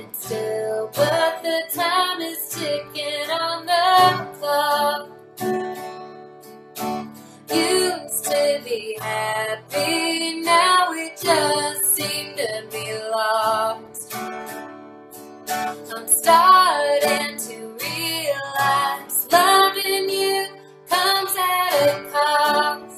standing still, but the time is ticking on the clock. Used to be happy, now we just seem to be lost. I'm starting to realize loving you comes at a cost.